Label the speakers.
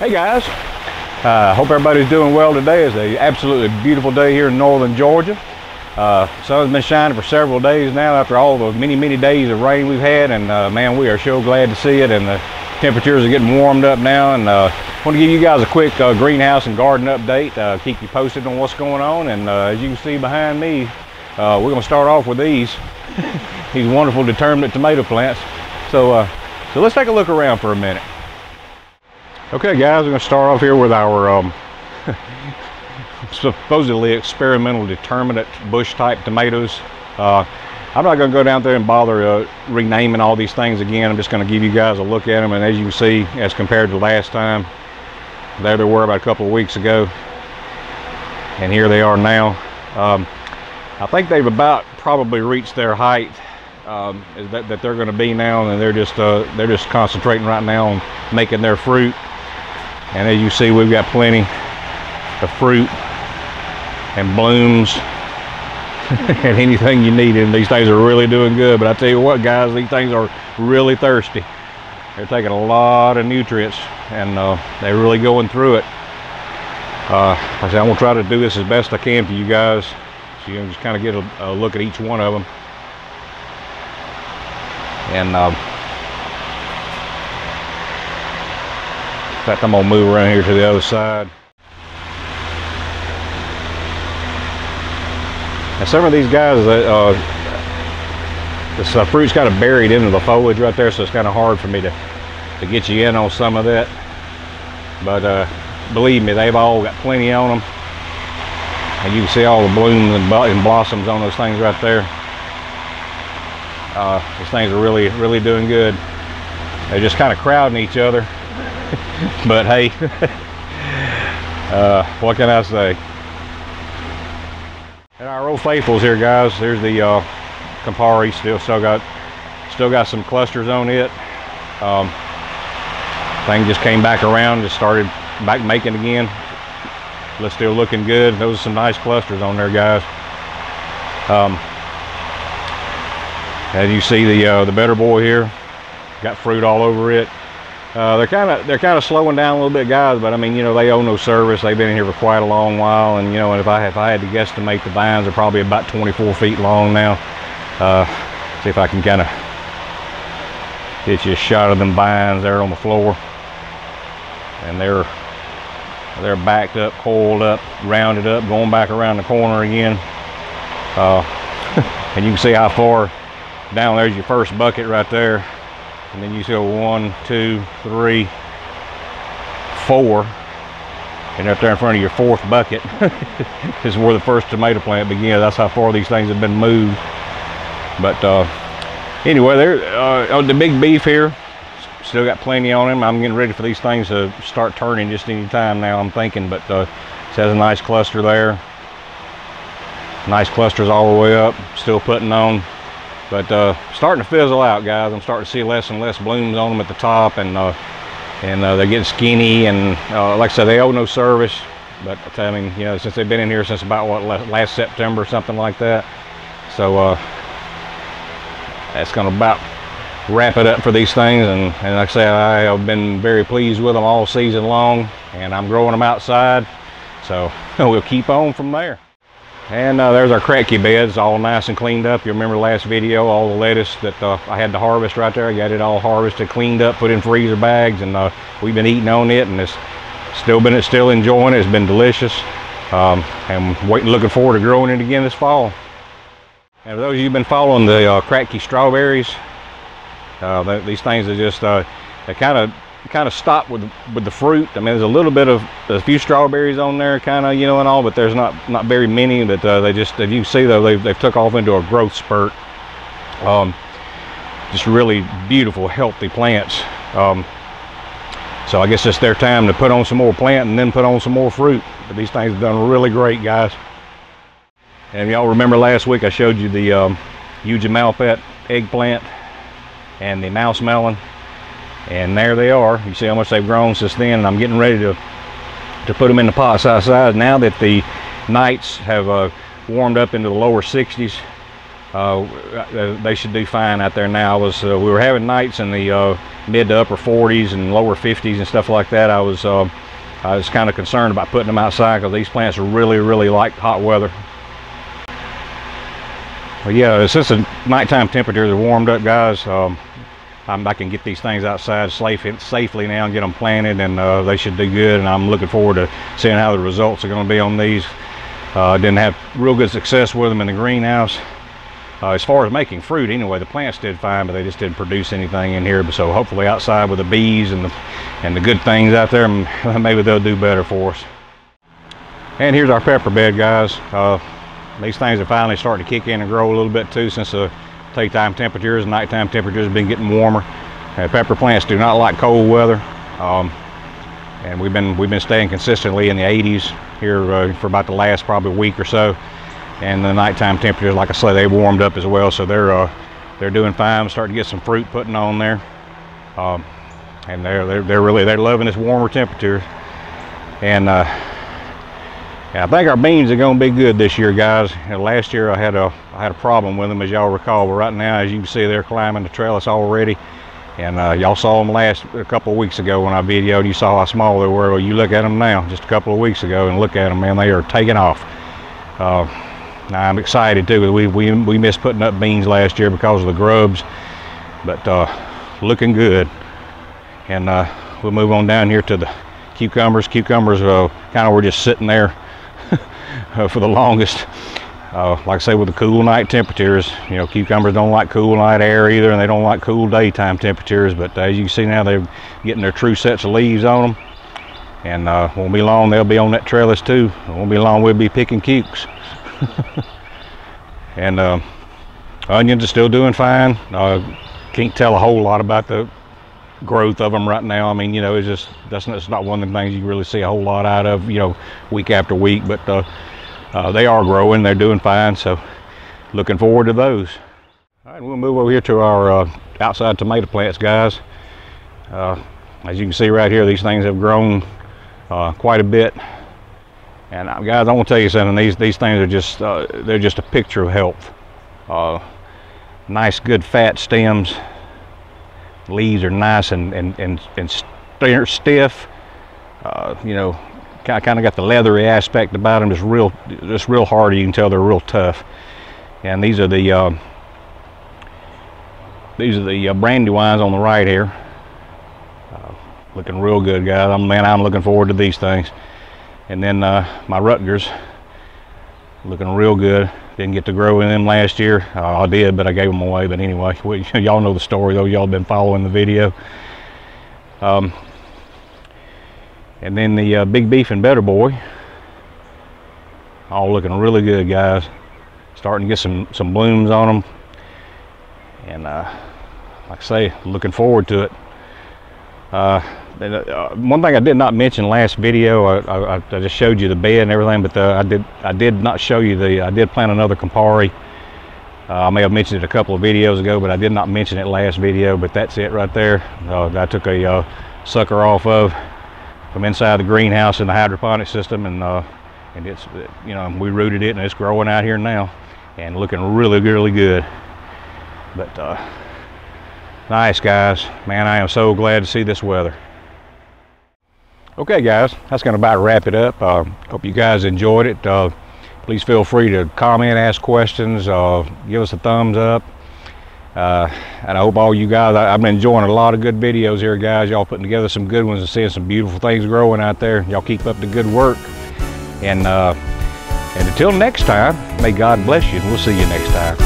Speaker 1: Hey guys, uh, hope everybody's doing well today. It's a absolutely beautiful day here in northern Georgia. Uh, sun's been shining for several days now after all the many, many days of rain we've had and uh, man, we are so glad to see it and the temperatures are getting warmed up now and uh, want to give you guys a quick uh, greenhouse and garden update, uh, keep you posted on what's going on and uh, as you can see behind me, we're going to start off with these, these wonderful determinate tomato plants. So, so let's take a look around for a minute. Okay guys, we're going to start off here with our um, supposedly experimental determinate bush type tomatoes. Uh, I'm not going to go down there and bother uh, renaming all these things again. I'm just going to give you guys a look at them and as you can see, as compared to last time, there they were about a couple of weeks ago and here they are now. Um, I think they've about probably reached their height um, that, that, they're going to be now and they're just uh, they're just concentrating right now on making their fruit and as you see we've got plenty of fruit and blooms. And anything you need and these things are really doing good. But I tell you what guys these things are really thirsty. They're taking a lot of nutrients and uh, they're really going through it. Uh, I said I'm gonna try to do this as best I can for you guys so you can just kind of get a, a, look at each one of them and uh, In fact, I'm gonna move around here to the other side. Now some of these guys, uh, this uh, fruit's kind of buried into the foliage right there, so it's kind of hard for me to, to get you in on some of that. But uh, believe me, they've all got plenty on them. And you can see all the blooms and, and blossoms on those things right there. Uh, those things are really, really doing good. They're just kind of crowding each other. but hey, uh, what can I say? And our old faithfuls here, guys. There's the uh, Campari. Still, still got, still got some clusters on it. Um, thing just came back around, just started back making again. But still looking good. Those are some nice clusters on there, guys. Um, as you see, the uh, the better boy here got fruit all over it. Uh, they're kind of they're kind of slowing down a little bit, guys. But I mean, you know, they owe no service. They've been in here for quite a long while, and you know, and if I if I had to guesstimate, the vines are probably about 24 feet long now. Uh, see if I can kind of get you a shot of them vines there on the floor, and they're they're backed up, coiled up, rounded up, going back around the corner again. Uh, and you can see how far down there's your first bucket right there and then you see a one, two, three, four, and up there in front of your fourth bucket is where the first tomato plant began. That's how far these things have been moved. But uh, anyway, there uh, oh, the big beef here, still got plenty on them. I'm getting ready for these things to start turning just any time now. I'm thinking, but uh, it has a nice cluster there. Nice clusters all the way up, still putting on. But uh, starting to fizzle out, guys. I'm starting to see less and less blooms on them at the top, and uh, and uh, they're getting skinny. And uh, like I said, they owe no service. But I mean, you know, since they've been in here since about what last September, something like that. So uh, that's going to about wrap it up for these things. And, and like I said, I have been very pleased with them all season long, and I'm growing them outside. So we'll keep on from there. And uh, there's our Kratky beds, all nice and cleaned up. You remember last video, all the lettuce that uh, I had to harvest right there. I got it all harvested, cleaned up, put in freezer bags, and uh, we've been eating on it, and it's still been still enjoying it. It's been delicious, um, and waiting, looking forward to growing it again this fall. And for those of you who've been following the uh, kratky strawberries, uh, these things are just uh, they kind of kind of stop with with the fruit. I mean, there's a little bit of a few strawberries on there, kind of you know, and all, but there's not not very many. But uh, they just, if you see though, they've they've took off into a growth spurt. Um, just really beautiful, healthy plants. Um, so I guess it's their time to put on some more plant and then put on some more fruit. But these things have done really great, guys. And y'all remember last week I showed you the um, Udumalpet eggplant and the mouse melon and there they are you see how much they've grown since then and I'm getting ready to to put them in the pot size size now that the nights have uh, warmed up into the lower 60s uh, they should do fine out there now. I was uh, we were having nights in the uh, mid to upper 40s and lower 50s and stuff like that. I was uh, I was kind of concerned about putting them outside because these plants really really like hot weather. But yeah, since the nighttime temperatures are warmed up, guys, um, i can get these things outside safe, safely now and get them planted, and uh, they should do good. And I'm looking forward to seeing how the results are going to be on these. Uh, didn't have real good success with them in the greenhouse. Uh, as far as making fruit, anyway, the plants did fine, but they just didn't produce anything in here. So hopefully outside with the bees and the and the good things out there, maybe they'll do better for us. And here's our pepper bed, guys. Uh, these things are finally starting to kick in and grow a little bit too since the daytime temperatures and nighttime temperatures have been getting warmer. Uh, pepper plants do not like cold weather. Um, and we've been we've been staying consistently in the 80s here uh, for about the last probably week or so. And the nighttime temperatures like I say they warmed up as well. So they're uh, they're doing fine. Starting to get some fruit putting on there. Um, and they're, they're they're really they're loving this warmer temperature. And uh, I think our beans are going to be good this year guys last year I had a I had a problem with them as y'all recall but right now as you can see they're climbing the trellis already and uh, y'all saw them last a couple of weeks ago when I videoed you saw how small they were well you look at them now just a couple of weeks ago and look at them man they are taking off uh, I'm excited too. We, we, we missed putting up beans last year because of the grubs, but uh, looking good. And uh, we'll move on down here to the cucumbers. Cucumbers uh, kind of were just sitting there for the longest. Uh, like I say, with the cool night temperatures, you know, cucumbers don't like cool night air either, and they don't like cool daytime temperatures. But as you can see now, they're getting their true sets of leaves on them. And uh, won't be long, they'll be on that trellis too. won't be long, we'll be picking cukes. and uh, onions are still doing fine. Uh, can't tell a whole lot about the growth of them right now. I mean, you know, it's just that's not, it's not one of the things you really see a whole lot out of, you know, week after week. But uh, uh, they are growing. They're doing fine. So looking forward to those. All right, we'll move over here to our uh, outside tomato plants, guys. Uh, as you can see right here, these things have grown uh, quite a bit. And uh, guys, I want to tell you something. These these things are just they're just a picture of health. Nice, good, fat stems. Leaves are nice and and and, and stiff. Uh, you know, kind of got the leathery aspect about them. Just real, just real hard. You can tell they're real tough. And these are the uh, these are the uh, brandywines on the right here. looking real good, guys. I'm man, I'm looking forward to these things. And then uh, my Rutgers, looking real good. Didn't get to grow in them last year. Uh, I did, but I gave them away. But anyway, y'all know the story though. Y'all been following the video. Um, and then the uh, Big Beef and Better Boy, all looking really good, guys. Starting to get some some blooms on them, and uh, like I say, looking forward to it. Uh, one thing I did not mention last video, I, I, I, just showed you the bed and everything, but the, I did I did not show you the, I did plant another Campari. Uh, I may have mentioned it a couple of videos ago, but I did not mention it last video, but that's it right there. Uh, I took a uh, sucker off of from inside the greenhouse in the hydroponic system, and uh, and it's, you know, we rooted it and it's growing out here now and looking really, really good. But uh, nice guys, man, I am so glad to see this weather. Okay guys, that's going to about wrap it up. Uh, hope you guys enjoyed it. Uh, please feel free to comment, ask questions, uh, give us a thumbs up. Uh, and I hope all you guys, I, have been enjoying a lot of good videos here guys. Y'all putting together some good ones and seeing some beautiful things growing out there. Y'all keep up the good work. And, uh, and until next time, may God bless you and we'll see you next time.